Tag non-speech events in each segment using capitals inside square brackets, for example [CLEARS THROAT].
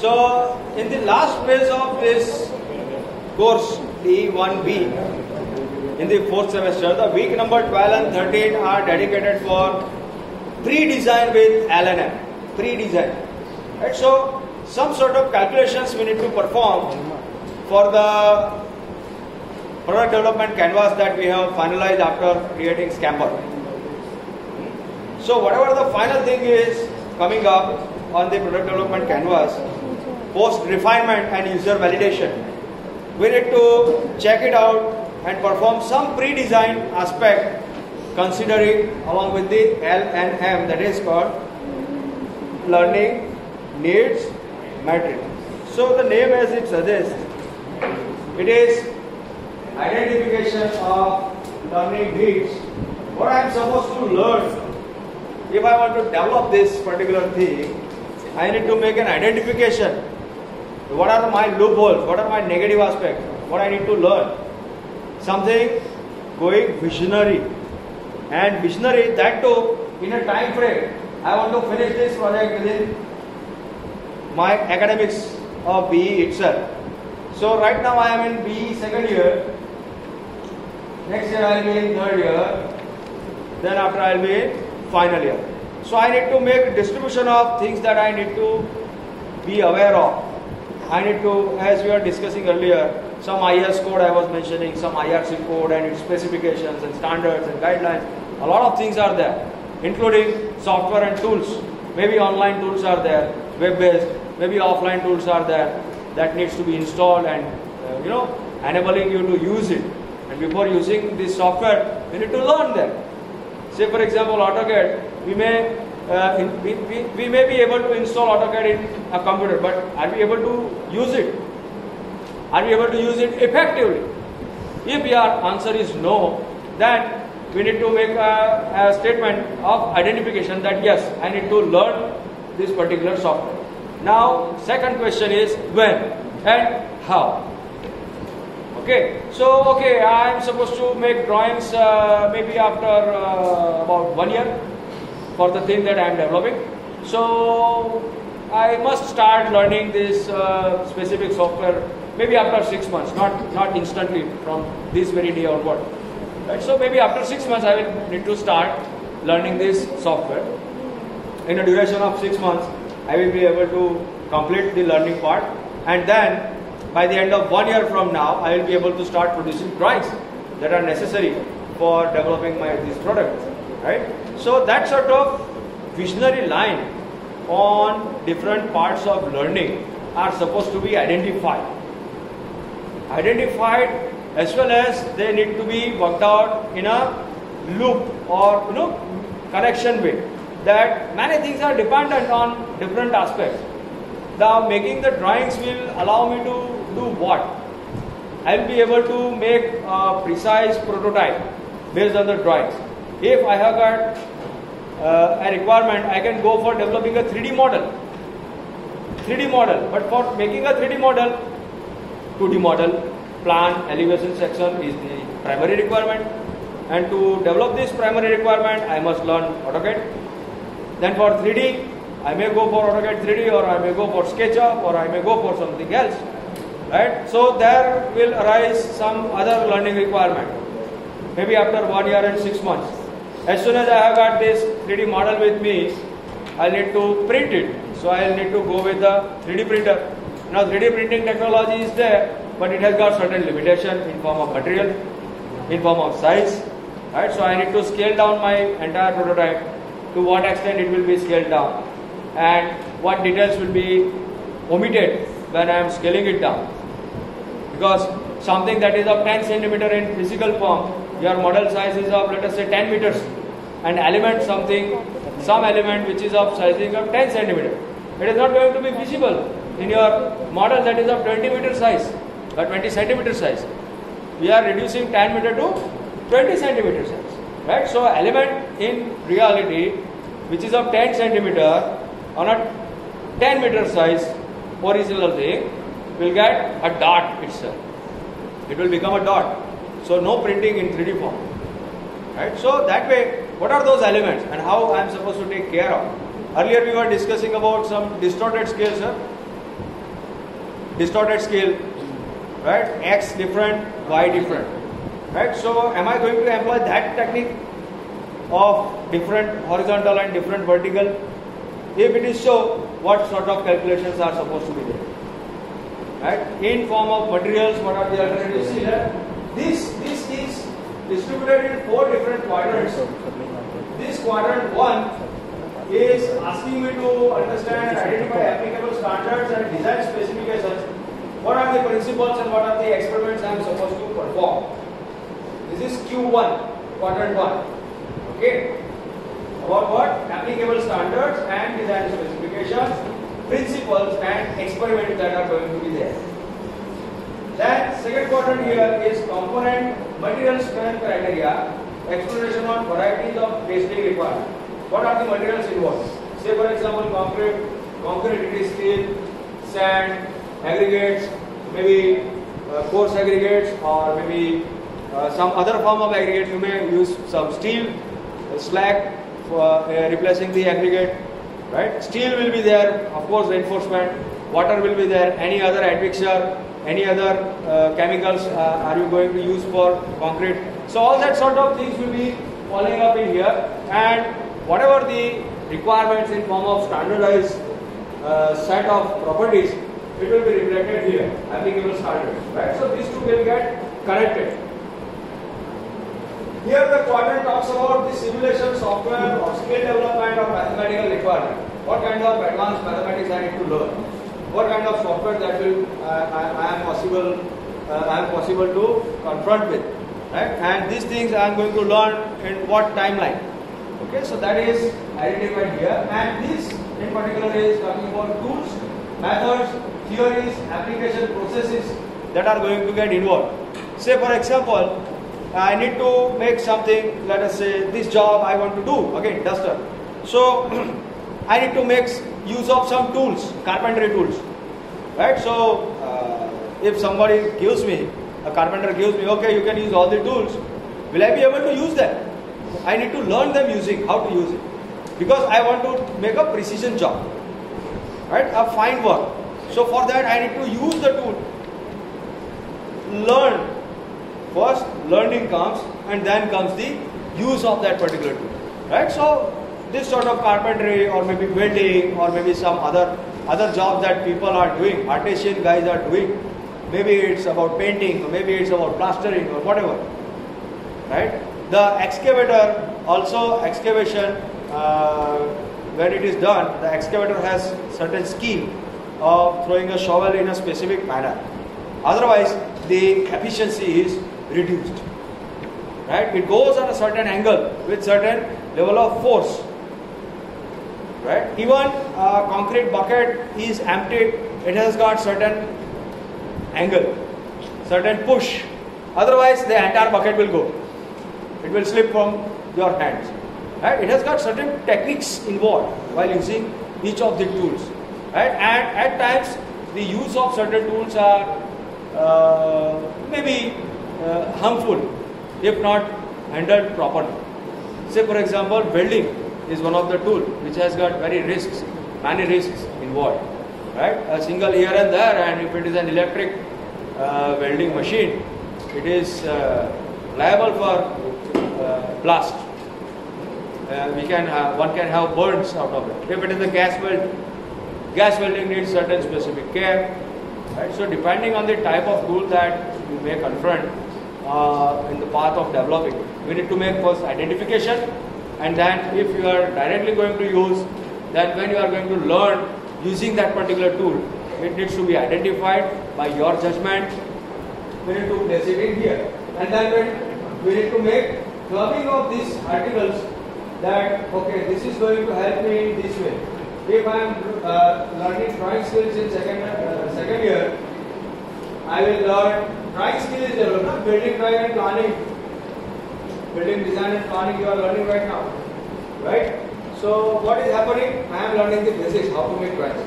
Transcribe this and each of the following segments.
So, in the last phase of this course, DE1B, in the fourth semester, the week number 12 and 13 are dedicated for pre-design with LNM. Pre-design. Right? So, some sort of calculations we need to perform for the product development canvas that we have finalized after creating Scamper. So, whatever the final thing is coming up on the product development canvas, post refinement and user validation, we need to check it out and perform some pre-design aspect considering along with the L and M that is called learning needs matrix. So the name as it suggests, it is identification of learning needs. What I am supposed to learn if I want to develop this particular thing, I need to make an identification. What are my loopholes? What are my negative aspects? What I need to learn? Something going visionary. And visionary, that too, in a time frame. I want to finish this project within my academics of BE itself. So right now I am in BE second year. Next year I will be in third year. Then after I will be in final year. So I need to make distribution of things that I need to be aware of. I need to, as we were discussing earlier, some IS code I was mentioning, some IRC code and its specifications and standards and guidelines. A lot of things are there, including software and tools. Maybe online tools are there, web-based. Maybe offline tools are there that needs to be installed and uh, you know enabling you to use it. And before using this software, you need to learn them. Say for example, AutoCAD, we may uh, in, we, we, we may be able to install AutoCAD in a computer, but are we able to use it? Are we able to use it effectively? If your answer is no, then we need to make a, a statement of identification that yes, I need to learn this particular software. Now, second question is when and how. Okay, so okay, I am supposed to make drawings uh, maybe after uh, about one year for the thing that I am developing. So I must start learning this uh, specific software maybe after six months, not not instantly from this very day onward. Right? So maybe after six months I will need to start learning this software. In a duration of six months, I will be able to complete the learning part, and then by the end of one year from now, I will be able to start producing drawings that are necessary for developing my this product. Right? So that sort of visionary line on different parts of learning are supposed to be identified. Identified as well as they need to be worked out in a loop or you know connection way. That many things are dependent on different aspects. Now making the drawings will allow me to do what? I will be able to make a precise prototype based on the drawings. If I have got uh, a requirement, I can go for developing a 3D model. 3D model, but for making a 3D model, 2D model, plan, elevation section is the primary requirement. And to develop this primary requirement, I must learn AutoCAD. Then for 3D, I may go for AutoCAD 3D or I may go for SketchUp or I may go for something else. Right? So there will arise some other learning requirement. Maybe after one year and six months. As soon as I have got this 3D model with me, I need to print it. So I will need to go with the 3D printer. Now 3D printing technology is there, but it has got certain limitation in form of material, in form of size. Right? So I need to scale down my entire prototype. To what extent it will be scaled down, and what details will be omitted when I am scaling it down. Because something that is of 10 centimeter in physical form, your model size is of let us say 10 meters, and element something, some element which is of sizing of 10 centimeter. It is not going to be visible in your model that is of 20 meter size or 20 centimeter size. We are reducing 10 meter to 20 centimeter size. Right? So element in reality which is of 10 centimeter on a 10 meter size original thing will get a dot itself. It will become a dot. So no printing in 3D form. Right? So that way, what are those elements and how I am supposed to take care of? Earlier we were discussing about some distorted scales. Sir. distorted scale, right? X different, Y different, right? So am I going to employ that technique of different horizontal and different vertical? If it is so, what sort of calculations are supposed to be there? Right? In form of materials, what are the alternatives? That this this is distributed in four different quadrants. This quadrant one is asking me to understand and identify applicable standards and design specifications. What are the principles and what are the experiments I am supposed to perform? This is Q1, quadrant 1. Okay? About what? Applicable standards and design specifications, principles and experiments that are going to be there. Then second quadrant here is component material strength criteria, explanation on varieties of testing required. What are the materials involved? Say for example concrete, concrete it is steel, sand, aggregates, maybe uh, coarse aggregates or maybe uh, some other form of aggregate. You may use some steel, uh, slag for uh, replacing the aggregate. Right? Steel will be there, of course reinforcement, water will be there, any other admixture, any other uh, chemicals uh, are you going to use for concrete. So all that sort of things will be following up in here and whatever the requirements in form of standardized uh, set of properties, it will be reflected here, applicable standards, right? So these two will get connected. Here the quadrant talks about the simulation software or skill development or mathematical requirement. What kind of advanced mathematics I need to learn? What kind of software that will I, I, am possible uh, I am possible to confront with, right? And these things I am going to learn in what timeline? Okay, so that is identified here, and this in particular is talking about tools, methods, theories, application processes that are going to get involved. Say for example, I need to make something, let us say this job I want to do, again duster. So [CLEARS THROAT] I need to make use of some tools, carpentry tools, right? So uh, if somebody gives me, a carpenter gives me, okay, you can use all the tools, will I be able to use them? I need to learn them using, how to use it. Because I want to make a precision job, right? A fine work. So for that I need to use the tool. Learn First, learning comes, and then comes the use of that particular tool. Right? So, this sort of carpentry, or maybe welding, or maybe some other other job that people are doing, artisan guys are doing. Maybe it's about painting, or maybe it's about plastering, or whatever. Right? The excavator also excavation. Uh, when it is done, the excavator has certain scheme of throwing a shovel in a specific manner. Otherwise, the efficiency is reduced. Right? It goes on a certain angle with certain level of force. Right? Even a concrete bucket is emptied, it has got certain angle, certain push. Otherwise, the entire bucket will go. It will slip from your hands. Right? It has got certain techniques involved while using each of the tools. Right? And at times, the use of certain tools are uh, maybe uh, harmful if not handled properly. Say for example, welding is one of the tool which has got very risks, many risks involved. Right? A single here and there, and if it is an electric uh, welding machine, it is uh, liable for uh, blast. Uh, we can have, one can have burns out of it. If it is a gas weld, gas welding needs certain specific care. Right? So depending on the type of tool that you may confront, uh, in the path of developing. We need to make first identification and then if you are directly going to use, then when you are going to learn using that particular tool, it needs to be identified by your judgment. We need to place it in here. And then when we need to make clubbing of these articles that, okay, this is going to help me in this way. If I am uh, learning drawing skills in second, uh, second year, I will learn drawing skill is developed, no? building drawing and planning, building design and planning you are learning right now, right? So what is happening? I am learning the basics, how to make drawings.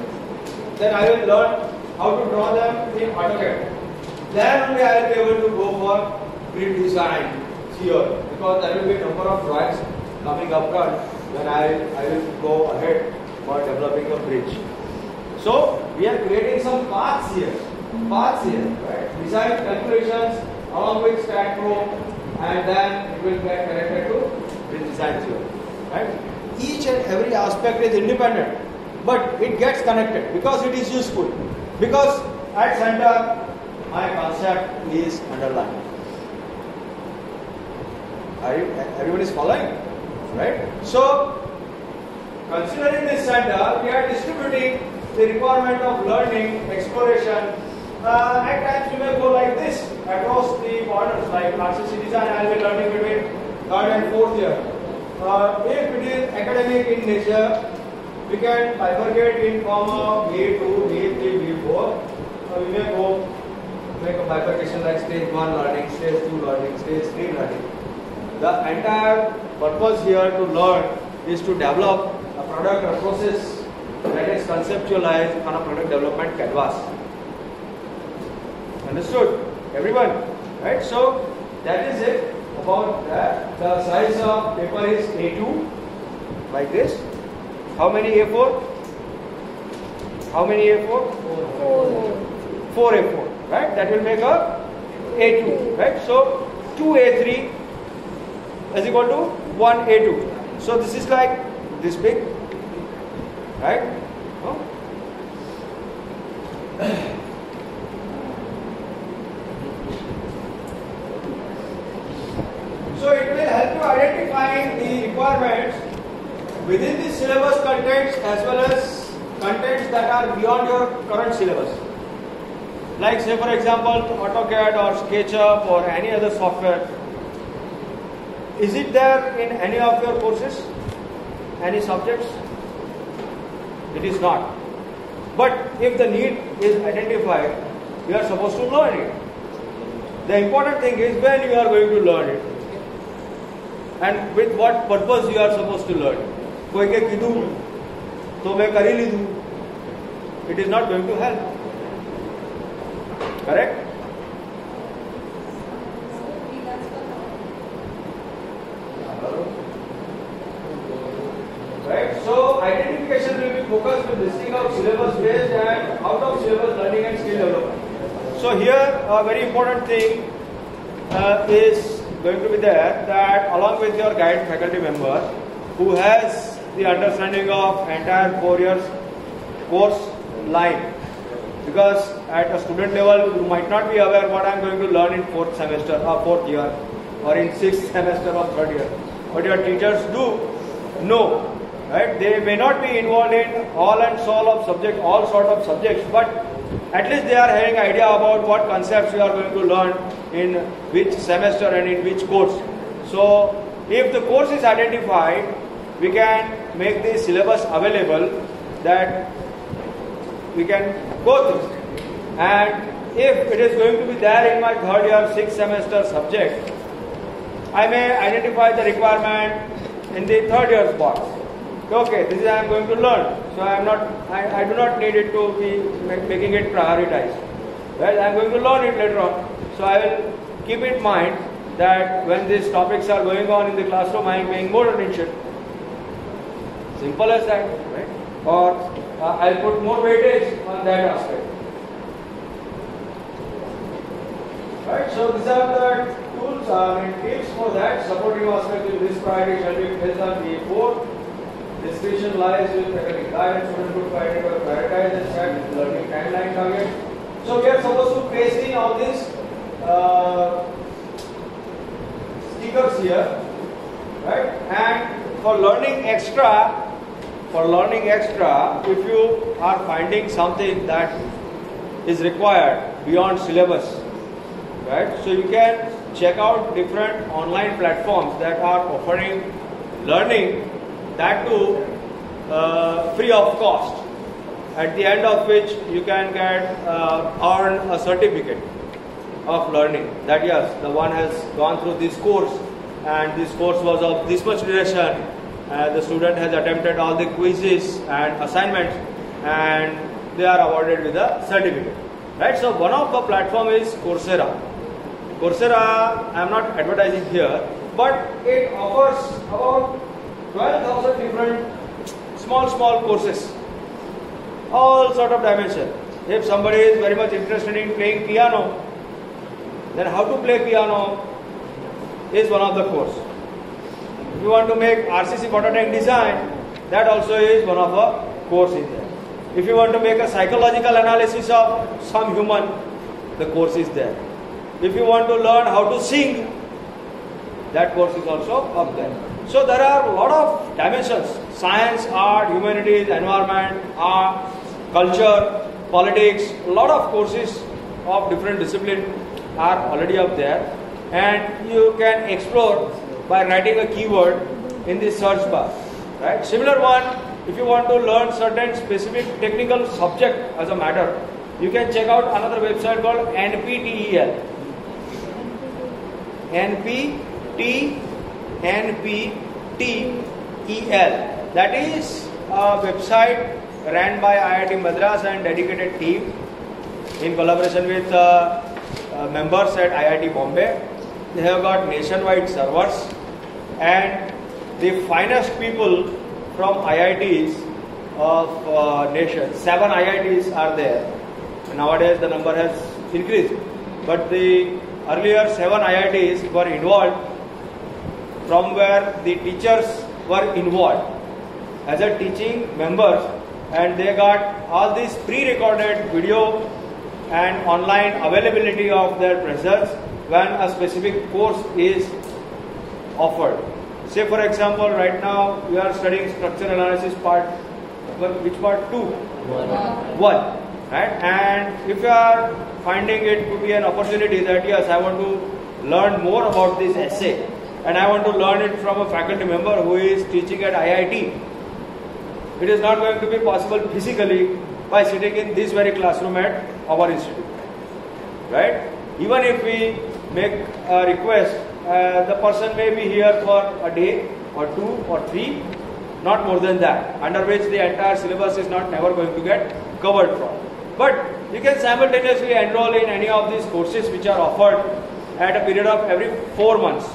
Then I will learn how to draw them in AutoCAD. Then only I will be able to go for grid design here because there will be a number of drawings coming up front when I, I will go ahead for developing a bridge. So we are creating some paths here paths here, right? Design calculations along with STAAD.Pro and then it will get connected to the design here, right? Each and every aspect is independent, but it gets connected because it is useful. Because at center, my concept is underlined. Are you, everybody is following? Right? So, considering this center, we are distributing the requirement of learning, exploration. Uh, at times we may go like this like RCC design, I will be learning between third and fourth year. Uh, if it is academic in nature, we can bifurcate in form of A2, A3, B4. Uh, we may go make a bifurcation like stage 1 learning, stage 2 learning, stage 3 learning. The entire purpose here to learn is to develop a product or process that is conceptualized on a product development canvas. Understood? Everyone? Right? So that is it about that. The size of paper is A2 like this. How many A4? How many A4? Four. 4 A4, right? That will make a A2, right? So 2 A3 is equal to 1 A2. So this is like this big, right? No? [CLEARS THROAT] So it will help you identifying the requirements within the syllabus contents as well as contents that are beyond your current syllabus. Like say for example AutoCAD or SketchUp or any other software. Is it there in any of your courses? Any subjects? It is not. But if the need is identified, you are supposed to learn it. The important thing is when you are going to learn it. And with what purpose you are supposed to learn. કોઈ કે કીધું તો મેં કરી લીધું it is not going to help correct Right, so identification will be focused with listing of syllabus based and out of syllabus learning and skill development. So here a very important thing uh, is going to be there that along with your guide faculty member who has the understanding of entire four years course line. Because at a student level you might not be aware what I am going to learn in fourth semester or fourth year or in sixth semester or third year. But your teachers do know right? They may not be involved in all and all of subject all sort of subjects but at least they are having idea about what concepts you are going to learn in which semester and in which course. So if the course is identified we can make the syllabus available that we can go through. And if it is going to be there in my third year sixth semester subject I may identify the requirement in the third year's box okay, this is I am going to learn. So I am not, I, I do not need it to be making it prioritized. Well, I am going to learn it later on. So I will keep in mind that when these topics are going on in the classroom, I am paying more attention. Simple as that, right? Or uh, I'll put more weightage on that aspect. Right, so these are the tools, I mean tips for that. Supporting aspect in this priority shall be based on the four Discretion lies with guide and student group identify prioritize and set learning timeline target. So we are supposed to paste in all these uh, stickers here, right? And for learning extra, for learning extra, if you are finding something that is required beyond syllabus, right? So you can check out different online platforms that are offering learning that too uh, free of cost. At the end of which you can get uh, earn a certificate of learning. That yes the one has gone through this course and this course was of this much duration uh, the student has attempted all the quizzes and assignments and they are awarded with a certificate. Right? So one of the platform is coursera. Coursera i am not advertising here but it offers about 12,000 different small, small courses, all sort of dimension. If somebody is very much interested in playing piano, then how to play piano is one of the course. If you want to make RCC water tank design, that also is one of a course in there. If you want to make a psychological analysis of some human, the course is there. If you want to learn how to sing, that course is also up there. So there are a lot of dimensions: science, art, humanities, environment, art, culture, politics. A lot of courses of different discipline are already up there, and you can explore by writing a keyword in the search bar. Right? Similar one, if you want to learn certain specific technical subject as a matter, you can check out another website called NPTEL. NPT NPTEL. That is a website ran by IIT Madras and dedicated team in collaboration with uh, uh, members at IIT Bombay. They have got nationwide servers and the finest people from IITs of uh, nation. Seven IITs are there. Nowadays the number has increased, but the earlier seven IITs were involved from where the teachers were involved as a teaching members and they got all these pre-recorded video and online availability of their presence when a specific course is offered. Say for example, right now we are studying structure analysis part, which part? Two? One. One. Right? And if you are finding it to be an opportunity that yes, I want to learn more about this essay and I want to learn it from a faculty member who is teaching at IIT. It is not going to be possible physically by sitting in this very classroom at our institute. Right? Even if we make a request, uh, the person may be here for a day or two or three, not more than that, under which the entire syllabus is not never going to get covered from. But you can simultaneously enroll in any of these courses which are offered at a period of every four months.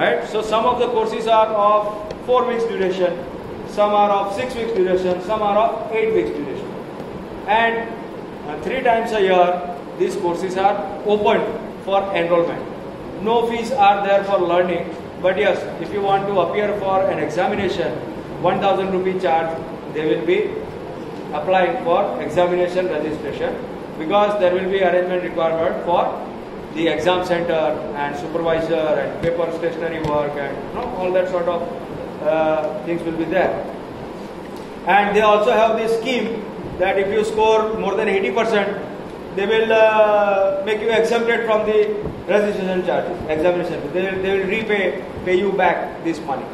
Right? So some of the courses are of four weeks duration, some are of six weeks duration, some are of eight weeks duration. And uh, three times a year, these courses are open for enrollment. No fees are there for learning, but yes, if you want to appear for an examination, 1000 rupee charge, they will be applying for examination registration because there will be arrangement requirement for the exam center and supervisor and paper stationery work and you know, all that sort of uh, things will be there. And they also have this scheme that if you score more than 80%, they will uh, make you exempted from the registration charges, examination. They will, they will repay, pay you back this money.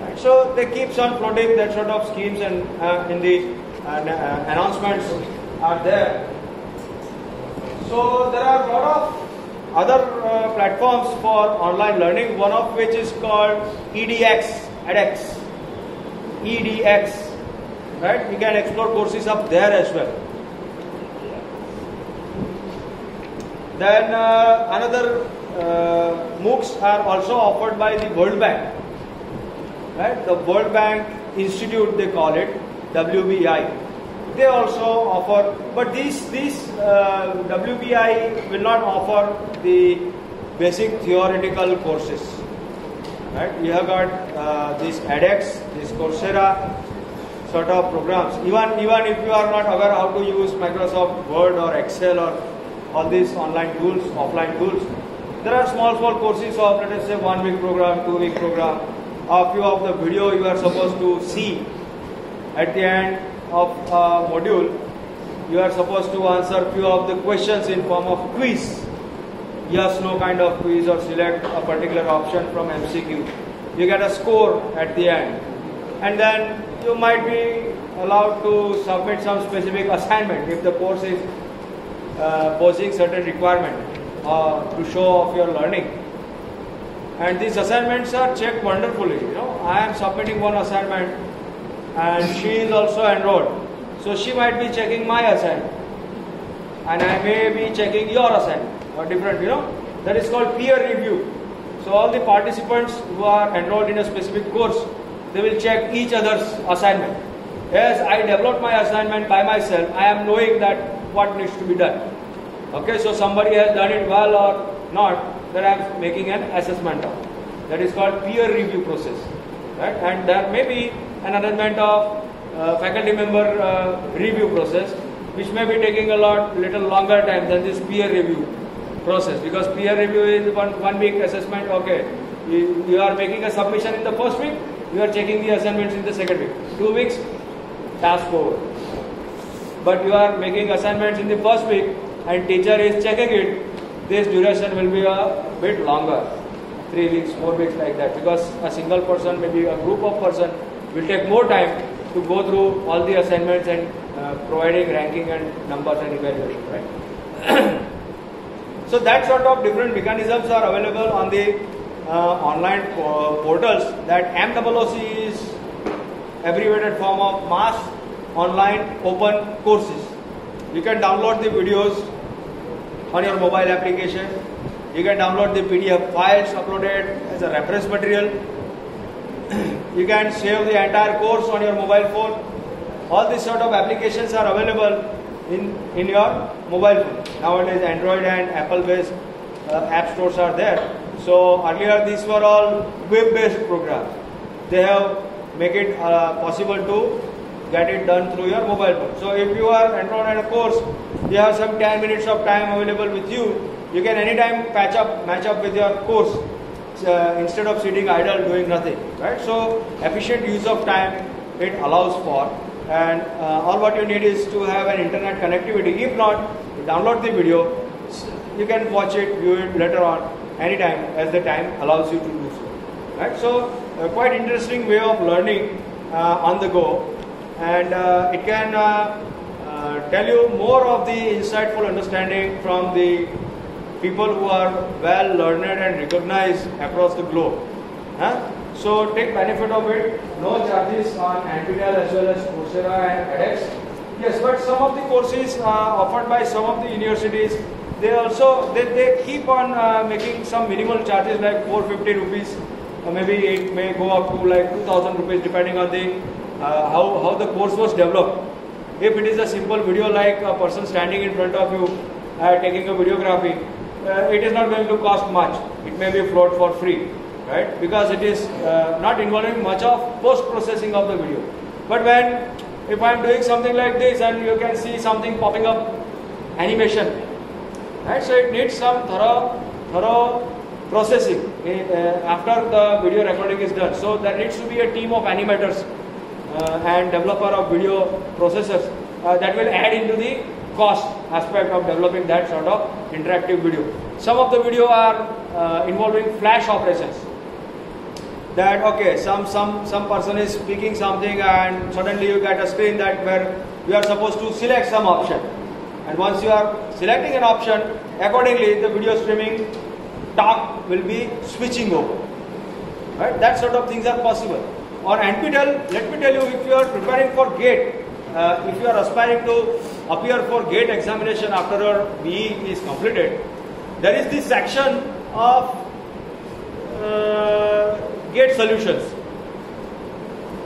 Right? So they keep on floating that sort of schemes and uh, in the uh, announcements are there. So there are a lot of other uh, platforms for online learning, one of which is called EDX, edX, EDX, right? You can explore courses up there as well. Then uh, another uh, MOOCs are also offered by the World Bank, right? The World Bank Institute they call it, WBI. They also offer, but these these uh, WBI will not offer the basic theoretical courses. Right? You have got uh, this edX, this Coursera sort of programs. Even even if you are not aware how to use Microsoft Word or Excel or all these online tools, offline tools, there are small small courses of let us say one week program, two week program. A few of the video you are supposed to see at the end of a module, you are supposed to answer few of the questions in form of quiz. Yes, no kind of quiz or select a particular option from MCQ. You get a score at the end. And then you might be allowed to submit some specific assignment if the course is uh, posing certain requirement uh, to show off your learning. And these assignments are checked wonderfully. You know, I am submitting one assignment and she is also enrolled. So she might be checking my assignment and I may be checking your assignment or different, you know. That is called peer review. So all the participants who are enrolled in a specific course, they will check each other's assignment Yes, I developed my assignment by myself, I am knowing that what needs to be done. Okay, so somebody has done it well or not, then I am making an assessment of. That is called peer review process, right? And there may be an arrangement of uh, faculty member uh, review process, which may be taking a lot little longer time than this peer review process because peer review is one one week assessment. Okay, you, you are making a submission in the first week, you are checking the assignments in the second week. Two weeks, task over. But you are making assignments in the first week and teacher is checking it, this duration will be a bit longer. Three weeks, four weeks like that. Because a single person, maybe a group of person will take more time to go through all the assignments and uh, providing ranking and numbers and evaluation, right? [CLEARS THROAT] so that sort of different mechanisms are available on the uh, online portals that MOOC is abbreviated form of mass online open courses. You can download the videos on your mobile application. You can download the PDF files uploaded as a reference material. You can save the entire course on your mobile phone. All these sort of applications are available in, in your mobile phone. Nowadays Android and Apple based uh, app stores are there. So earlier these were all web-based programs. They have make it uh, possible to get it done through your mobile phone. So if you are enrolled in a course, you have some 10 minutes of time available with you. You can anytime patch up, match up with your course uh, instead of sitting idle doing nothing. Right? So efficient use of time it allows for, and uh, all what you need is to have an internet connectivity. If not, download the video. You can watch it, view it later on anytime as the time allows you to do so. Right? So, uh, quite interesting way of learning uh, on the go, and uh, it can uh, tell you more of the insightful understanding from the people who are well learned and recognized across the globe. Huh? So take benefit of it. No charges on NPTEL as well as Coursera and edX. Yes, but some of the courses offered by some of the universities they also they, they keep on uh, making some minimal charges like 450 rupees or maybe it may go up to like 2000 rupees depending on the uh, how, how the course was developed if it is a simple video like a person standing in front of you uh, taking a videography uh, it is not going to cost much it may be float for free right because it is uh, not involving much of post processing of the video but when if I am doing something like this and you can see something popping up animation Right? So it needs some thorough, thorough processing uh, after the video recording is done. So there needs to be a team of animators uh, and developer of video processors uh, that will add into the cost aspect of developing that sort of interactive video. Some of the video are uh, involving flash operations. That okay, some some some person is speaking something and suddenly you get a screen that where you are supposed to select some option and once you are selecting an option, accordingly the video streaming talk will be switching over. Right? That sort of things are possible. On NPTEL, let me tell you, if you are preparing for GATE, uh, if you are aspiring to appear for GATE examination after your BE is completed, there is this section of uh, GATE solutions.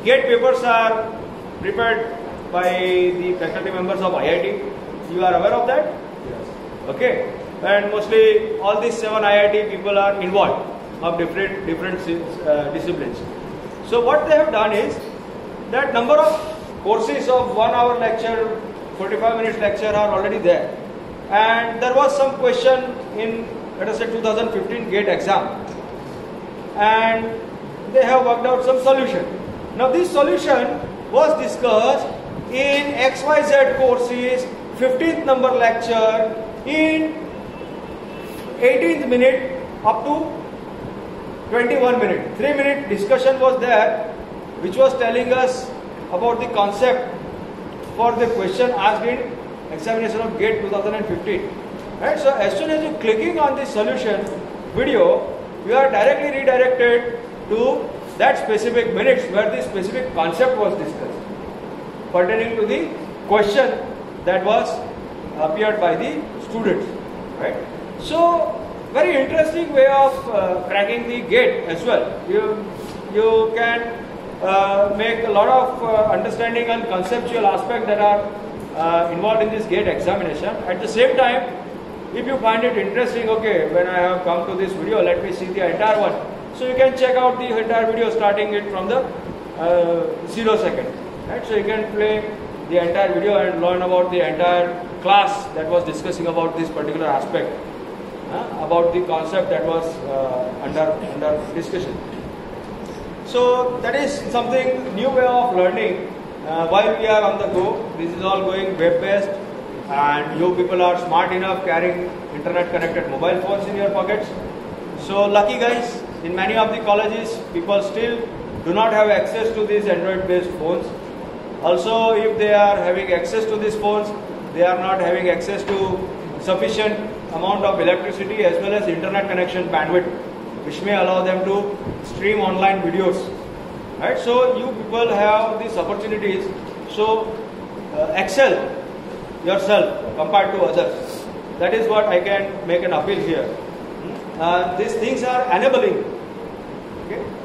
GATE papers are prepared by the faculty members of IIT you are aware of that? Yes. Okay. And mostly all these seven IIT people are involved of different different uh, disciplines. So what they have done is that number of courses of one hour lecture, 45 minutes lecture are already there. And there was some question in let us say 2015 GATE exam. And they have worked out some solution. Now this solution was discussed in XYZ courses 15th number lecture in 18th minute up to 21 minute. 3 minute discussion was there which was telling us about the concept for the question asked in examination of GATE 2015. Right? So as soon as you clicking on the solution video, you are directly redirected to that specific minutes where the specific concept was discussed pertaining to the question that was appeared by the students, right? So, very interesting way of uh, cracking the gate as well. You, you can make a lot of uh, understanding and conceptual aspects that are uh, involved in this gate examination. At the same time, if you find it interesting, okay, when I have come to this video, let me see the entire one. So you can check out the entire video starting it from the uh, zero second. Right? So you can play the entire video and learn about the entire class that was discussing about this particular aspect, uh, about the concept that was uh, under, under discussion. So that is something new way of learning uh, while we are on the go. This is all going web based and you people are smart enough carrying internet connected mobile phones in your pockets. So lucky guys, in many of the colleges people still do not have access to these Android based phones. Also if they are having access to these phones, they are not having access to sufficient amount of electricity as well as internet connection bandwidth which may allow them to stream online videos. Right? So you people have these opportunities. So uh, excel yourself compared to others. That is what i can make an appeal here. Uh, these things are enabling. Okay